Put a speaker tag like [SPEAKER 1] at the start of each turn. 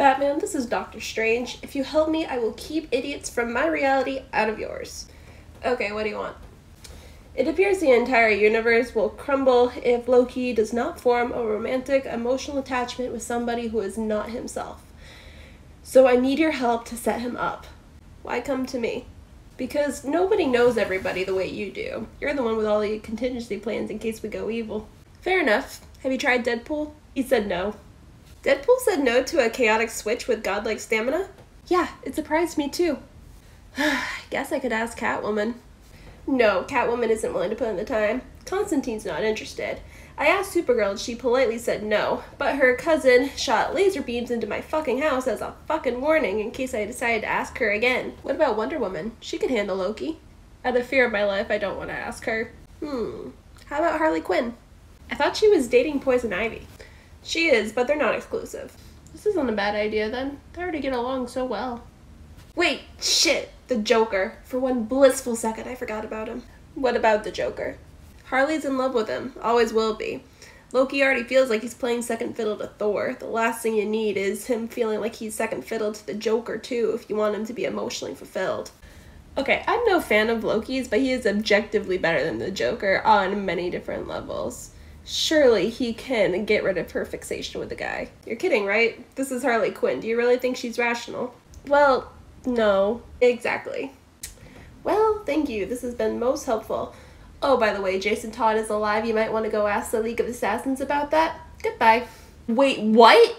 [SPEAKER 1] Batman, this is Doctor Strange. If you help me, I will keep idiots from my reality out of yours. Okay, what do you want? It appears the entire universe will crumble if Loki does not form a romantic, emotional attachment with somebody who is not himself. So I need your help to set him up. Why come to me? Because nobody knows everybody the way you do. You're the one with all the contingency plans in case we go evil. Fair enough. Have you tried Deadpool? He said no. Deadpool said no to a chaotic switch with godlike stamina? Yeah, it surprised me too. I guess I could ask Catwoman. No, Catwoman isn't willing to put in the time. Constantine's not interested. I asked Supergirl and she politely said no, but her cousin shot laser beams into my fucking house as a fucking warning in case I decided to ask her again. What about Wonder Woman? She can handle Loki. Out of fear of my life, I don't want to ask her. Hmm. How about Harley Quinn? I thought she was dating Poison Ivy. She is, but they're not exclusive. This isn't a bad idea then. They already get along so well. Wait, shit! The Joker. For one blissful second, I forgot about him. What about the Joker? Harley's in love with him, always will be. Loki already feels like he's playing second fiddle to Thor. The last thing you need is him feeling like he's second fiddle to the Joker, too, if you want him to be emotionally fulfilled. Okay, I'm no fan of Loki's, but he is objectively better than the Joker on many different levels. Surely he can get rid of her fixation with the guy. You're kidding, right? This is Harley Quinn. Do you really think she's rational? Well, no. Exactly. Well, thank you. This has been most helpful. Oh, by the way, Jason Todd is alive. You might want to go ask the League of Assassins about that. Goodbye. Wait, what?